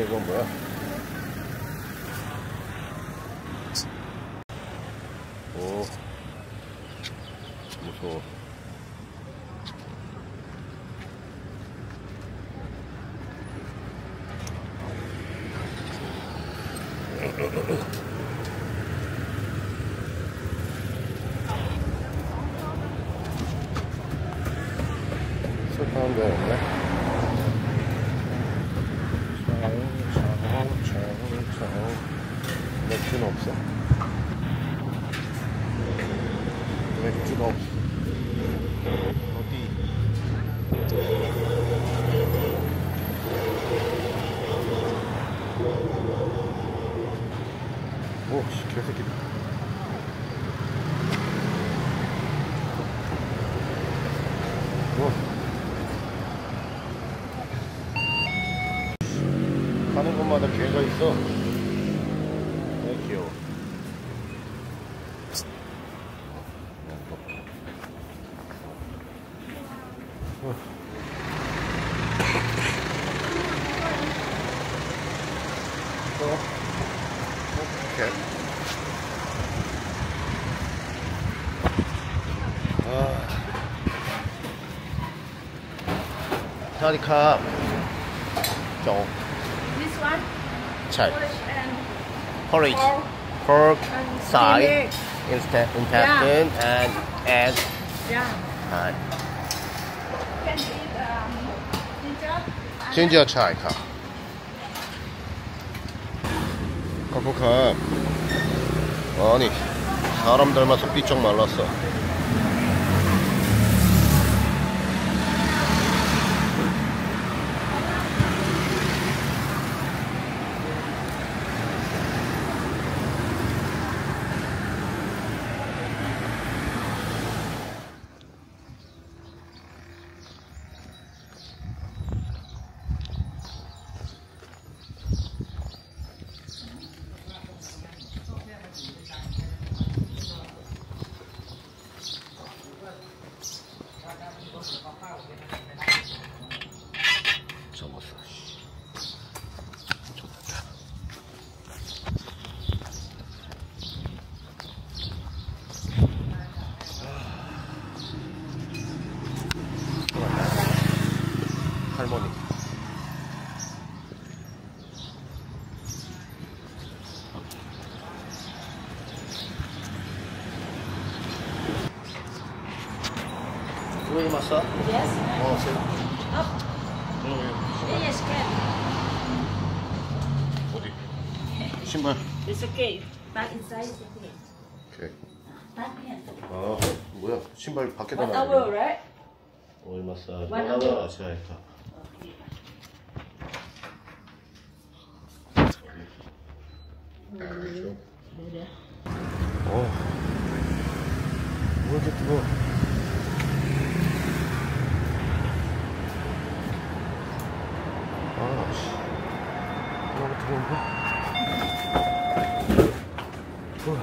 这个不啊，哦，不错。是方便了。 오, 씨, 개새끼다. 오. 가는 곳마다 개가 있어. 네, 귀여워. 어. 어. 오케이. 아. 사디카. 정. This one, 잘. porridge pork side, instant intestine, and egg. Yeah. Can eat um, ginger. ginger chai cup. 커프컵. 아니, 사람 닮아서 삐쩍 말랐어. Somoza. 신발. It's okay. Back inside is okay. 오케이. Back here. 아, 뭐야? 신발 밖에다 One hour, 돼. right? 얼마 싸? One hour. 자이카. 어. 왜 이렇게 뜨거워? 아, 씨. 너무 뜨거운데? 우와.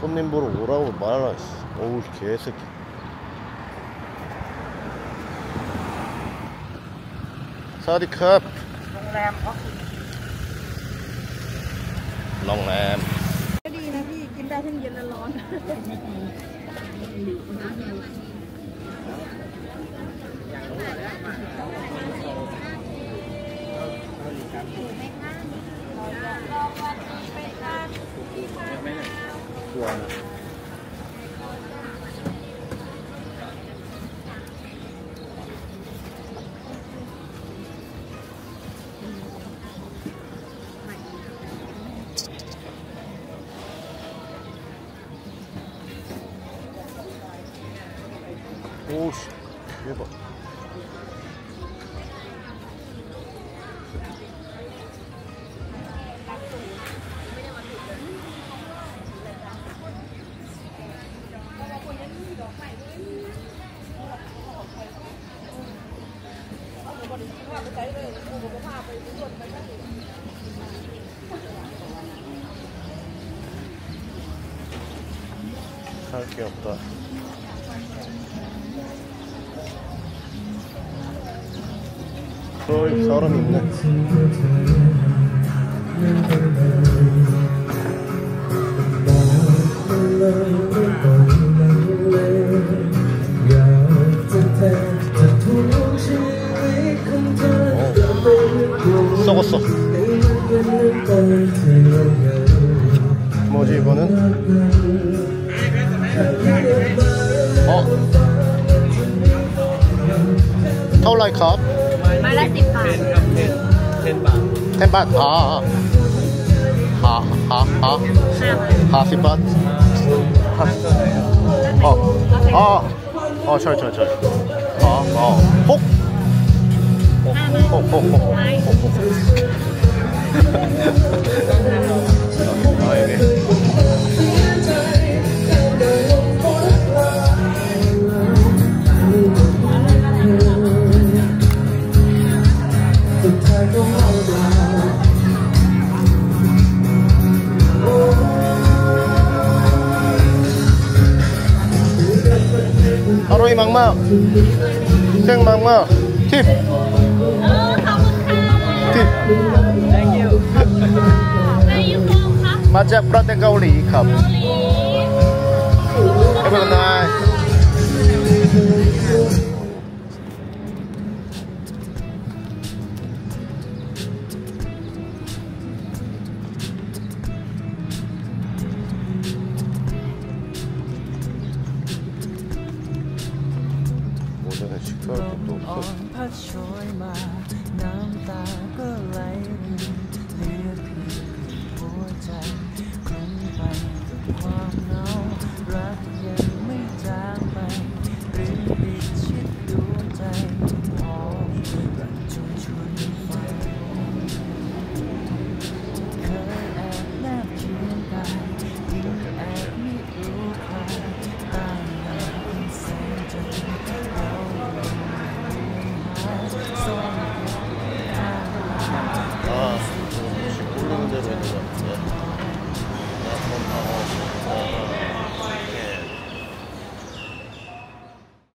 손님 보러 오라고 말하라. 씨. 어우, 개새끼. 사디캅. โรงแรมออกซิ โรงแรม ก็ดีนะพี่ กินได้ทั้งเย็นและร้อน 오씨, 대박. 할 게 없다. 거의 사람이 있네. 어, 썩었어. 뭐지 이거는? 어? 털라이 컵? 八十八，八十八，八十八，啊，好好好，八十八，哦，哦哦，错错错，哦哦，轰，轰轰轰轰轰轰，哈哈哈哈哈哈，哎。 วยมังมากเจ้งมังมากทิปทิปมาจากประเทศเกาหลีครับเอบคุณนาย งไม่จางไปหรือปิดฉ